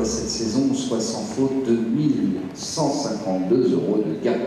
cette saison, soit sans faute de 1152 euros de gain.